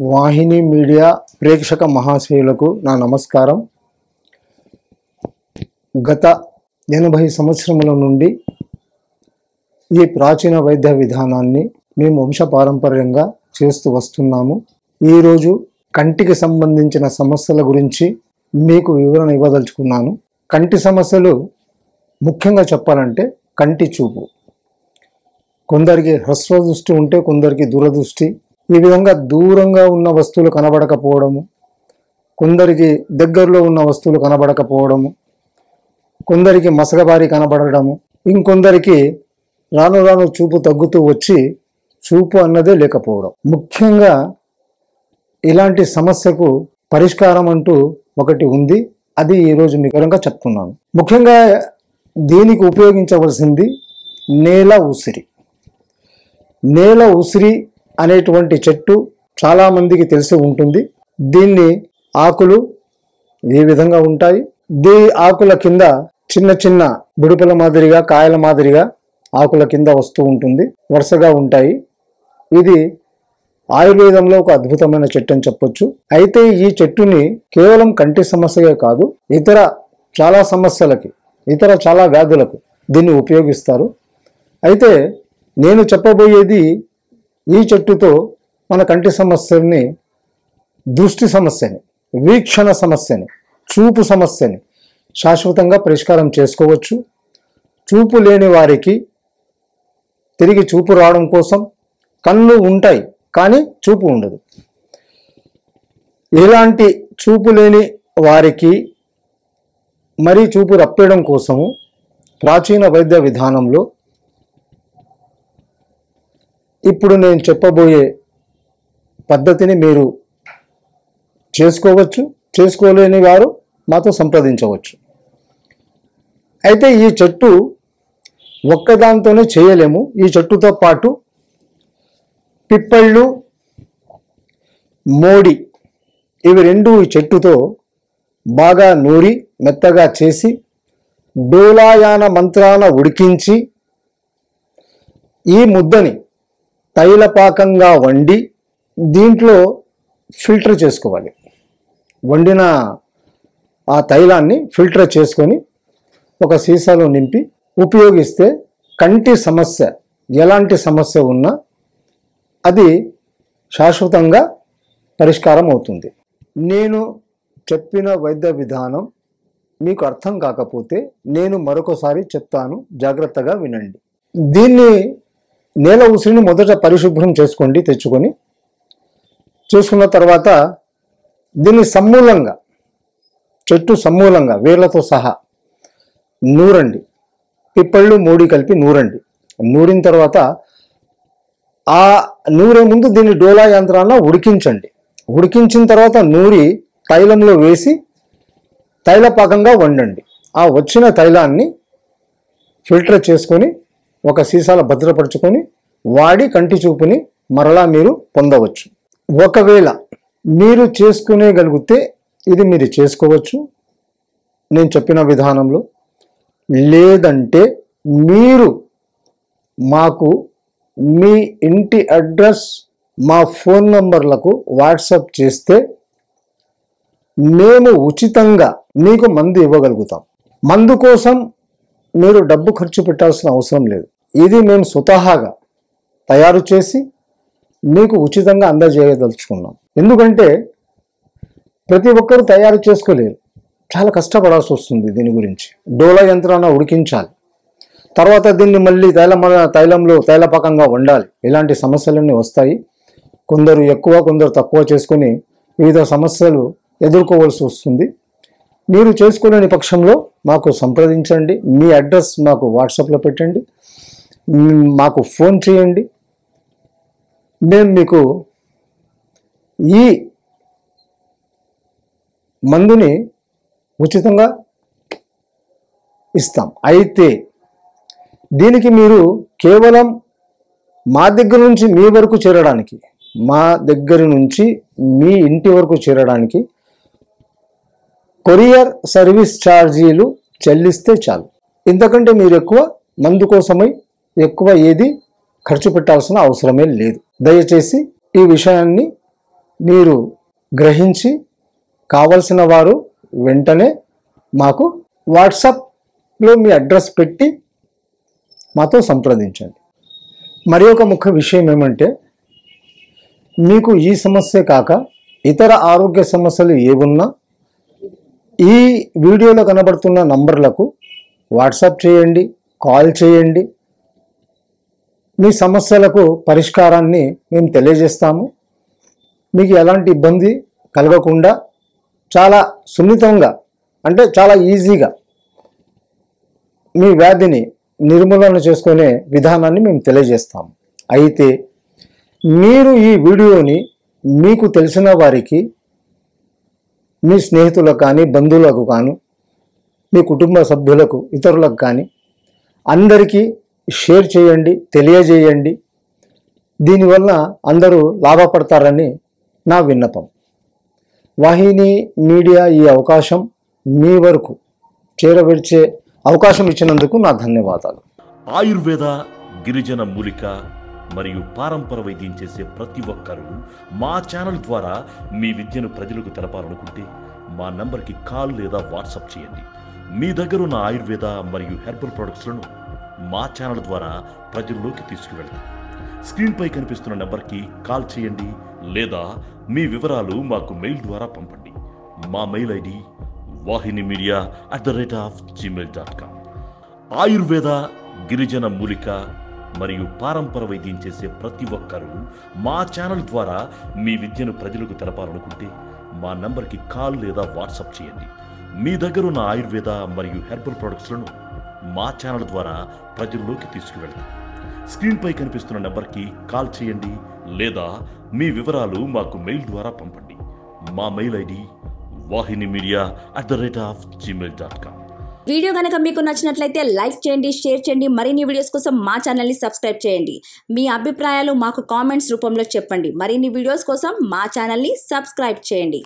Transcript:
వాహిని media ప్రేక్షక మహాశయులకు నా నమస్కారం. గత ఎనభై సంవత్సరముల నుండి ఈ ప్రాచీన వైద్య విధానాన్ని మేము వంశపారంపర్యంగా చేస్తూ వస్తున్నాము. ఈరోజు కంటికి సంబంధించిన సమస్యల గురించి మీకు వివరణ ఇవ్వదలుచుకున్నాను. కంటి సమస్యలు ముఖ్యంగా చెప్పాలంటే కంటి చూపు. కొందరికి హ్రస్వ దృష్టి ఉంటే కొందరికి దూరదృష్టి ఈ విధంగా దూరంగా ఉన్న వస్తువులు కనబడకపోవడము కొందరికి దగ్గరలో ఉన్న వస్తువులు కనబడకపోవడము కొందరికి మసకబారి కనబడడము ఇంకొందరికి రాను రాను చూపు తగ్గుతూ వచ్చి చూపు అన్నదే లేకపోవడం. ముఖ్యంగా ఇలాంటి సమస్యకు పరిష్కారం అంటూ ఒకటి ఉంది. అది ఈరోజు మీకు వివరంగా చెప్తున్నాను. ముఖ్యంగా దీనికి ఉపయోగించవలసింది నేల ఉసిరి నేల ఉసిరి అనేటువంటి చెట్టు చాలామందికి తెలిసి ఉంటుంది. దీన్ని ఆకులు ఏ విధంగా ఉంటాయి? దీ ఆకుల కింద చిన్న చిన్న బుడిపల మాదిరిగా కాయల మాదిరిగా ఆకుల కింద వస్తూ ఉంటుంది. వరుసగా ఉంటాయి. ఇది ఆయుర్వేదంలో ఒక అద్భుతమైన చెట్టు అని చెప్పొచ్చు. అయితే ఈ చెట్టుని కేవలం కంటి సమస్యగా కాదు ఇతర చాలా సమస్యలకి ఇతర చాలా వ్యాధులకు దీన్ని ఉపయోగిస్తారు. అయితే నేను చెప్పబోయేది ఈ చెట్టుతో మన కంటి సమస్యని దృష్టి సమస్యని వీక్షణ సమస్యని చూపు సమస్యని శాశ్వతంగా పరిష్కారం చేసుకోవచ్చు. చూపు లేని వారికి తిరిగి చూపు రావడం కోసం కళ్ళు ఉంటాయి కానీ చూపు ఉండదు. ఇలాంటి చూపు లేని వారికి మరీ చూపు రప్పేయడం కోసము ప్రాచీన వైద్య విధానంలో ఇప్పుడు నేను చెప్పబోయే పద్ధతిని మీరు చేసుకోవచ్చు చేసుకోలేని వారు మాతో సంప్రదించవచ్చు. అయితే ఈ చెట్టు ఒక్కదాంతోనే చేయలేము. ఈ చెట్టుతో పాటు పిప్పళ్ళు మోడి ఇవి రెండు ఈ చెట్టుతో బాగా నూరి మెత్తగా చేసి డోలాయాన మంత్రాన ఉడికించి ఈ ముద్దని తైలపాకంగా వండి దీంట్లో ఫిల్టర్ చేసుకోవాలి. వండిన ఆ తైలాన్ని ఫిల్టర్ చేసుకొని ఒక సీసాలో నింపి ఉపయోగిస్తే కంటి సమస్య ఎలాంటి సమస్య ఉన్నా అది శాశ్వతంగా పరిష్కారం అవుతుంది. నేను చెప్పిన వైద్య విధానం మీకు అర్థం కాకపోతే నేను మరొకసారి చెప్తాను. జాగ్రత్తగా వినండి. దీన్ని నేల ఉసిరిని మొదట పరిశుభ్రం చేసుకోండి తెచ్చుకొని. చేసుకున్న తర్వాత దీన్ని సమూలంగా చెట్టు సమూలంగా వేర్లతో సహా నూరండి. పిప్పళ్ళు మూడి కలిపి నూరండి. నూరిన తర్వాత ఆ నూరే ముందు దీన్ని డోలా యంత్రాన ఉడికించండి. ఉడికించిన తర్వాత నూరి తైలంలో వేసి తైలపాకంగా వండండి. ఆ వచ్చిన తైలాన్ని ఫిల్టర్ చేసుకొని ఒక సీసాలో భద్రపరుచుకొని వాడి కంటి చూపుని మరలా మీరు పొందవచ్చు. ఒకవేళ మీరు చేసుకునేగలిగితే ఇది మీరు చేసుకోవచ్చు. నేను చెప్పిన విధానంలో లేదంటే మీరు మాకు మీ ఇంటి అడ్రస్ మా ఫోన్ నంబర్లకు వాట్సాప్ చేస్తే మేము ఉచితంగా మీకు మందు ఇవ్వగలుగుతాం. మందు కోసం మీరు డబ్బు ఖర్చు పెట్టాల్సిన అవసరం లేదు. ఇది మేము స్వతహాగా తయారు చేసి మీకు ఉచితంగా అందజేయదలుచుకున్నాం. ఎందుకంటే ప్రతి ఒక్కరు తయారు చేసుకోలేరు. చాలా కష్టపడాల్సి వస్తుంది దీని గురించి. డోలా యంత్రాన ఉడికించాలి. తర్వాత దీన్ని మళ్ళీ తైలం తైలంలో తైలపకంగా వండాలి. ఇలాంటి సమస్యలన్నీ వస్తాయి. కొందరు ఎక్కువ కొందరు తక్కువ చేసుకొని వివిధ సమస్యలు ఎదుర్కోవాల్సి వస్తుంది. మీరు చేసుకోలేని పక్షంలో మాకు సంప్రదించండి. మీ అడ్రస్ మాకు వాట్సాప్లో పెట్టండి. మాకు ఫోన్ చేయండి. మేము మీకు ఈ మందుని ఉచితంగా ఇస్తాం. అయితే దీనికి మీరు కేవలం మా దగ్గర నుంచి మీ వరకు చేరడానికి మా దగ్గర నుంచి మీ ఇంటి వరకు చేరడానికి కొరియర్ సర్వీస్ ఛార్జీలు చెల్లిస్తే చాలు. ఇంతకంటే మీరు ఎక్కువ మందు కోసమై ఎక్కువ ఏది ఖర్చు పెట్టాల్సిన అవసరమే లేదు. దయచేసి ఈ విషయాన్ని మీరు గ్రహించి కావలసిన వారు వెంటనే మాకు వాట్సాప్లో మీ అడ్రస్ పెట్టి మాతో సంప్రదించండి. మరి ఒక ముఖ్య విషయం ఏమంటే మీకు ఈ సమస్య కాక ఇతర ఆరోగ్య సమస్యలు ఏమున్నా ఈ వీడియోలో కనబడుతున్న నంబర్లకు వాట్సాప్ చేయండి కాల్ చేయండి మీ సమస్యలకు పరిష్కారాన్ని మేము తెలియజేస్తాము. మీకు ఎలాంటి ఇబ్బంది కలగకుండా చాలా సున్నితంగా అంటే చాలా ఈజీగా మీ వ్యాధిని నిర్మూలన చేసుకునే విధానాన్ని మేము తెలియజేస్తాము. అయితే మీరు ఈ వీడియోని మీకు తెలిసిన వారికి మీ స్నేహితులకు కానీ బంధువులకు కానీ మీ కుటుంబ సభ్యులకు ఇతరులకు కానీ అందరికీ షేర్ చేయండి తెలియజేయండి. దీనివల్ల అందరూ లాభపడతారని నా విన్నపం. వాహిని మీడియా ఈ అవకాశం మీ వరకు చేరవేర్చే అవకాశం ఇచ్చినందుకు నా ధన్యవాదాలు. ఆయుర్వేద గిరిజన మూలిక మరియు పారంపర వైద్యం చేసే ప్రతి ఒక్కరూ మా ఛానల్ ద్వారా మీ విద్యను ప్రజలకు తెలపాలనుకుంటే మా నంబర్కి కాల్ లేదా వాట్సాప్ చేయండి. మీ దగ్గర ఉన్న ఆయుర్వేద మరియు హెర్బల్ ప్రొడక్ట్స్లను మా ఛానల్ ద్వారా ప్రజల్లోకి తీసుకువెళ్తాం. స్క్రీన్పై కనిపిస్తున్న నెంబర్కి కాల్ చేయండి లేదా మీ వివరాలు మాకు మెయిల్ ద్వారా పంపండి. మా mail ID Vahini media at the rate of Gmail dot com. Ayurveda గిరిజన మూలిక మరియు పారంపర వైద్యం చేసే ప్రతి ఒక్కరూ మా ఛానల్ ద్వారా మీ విద్యను ప్రజలకు తెలపాలనుకుంటే మా నంబర్కి కాల్ లేదా వాట్సాప్ చేయండి. మీ దగ్గర ఉన్న ఆయుర్వేద మరియు హెర్బల్ ప్రొడక్ట్స్లను మా ఛానల్ ద్వారా ప్రజల్లోకి తీసుకువెళ్తాం. స్క్రీన్పై కనిపిస్తున్న నెంబర్కి కాల్ చేయండి లేదా మీ వివరాలు మాకు మెయిల్ ద్వారా పంపండి. మా mail ID Vahini media at the rate of Gmail dot com. Video కనుక మీకు నచ్చినట్లయితే లైక్ చేయండి షేర్ చేయండి మరిన్ని వీడియోస్ కోసం మా ఛానల్ని సబ్స్క్రైబ్ చేయండి. మీ అభిప్రాయాలు మాకు కామెంట్స్ రూపంలో చెప్పండి. మరిన్ని వీడియోస్ కోసం మా ఛానల్ని సబ్స్క్రైబ్ చేయండి.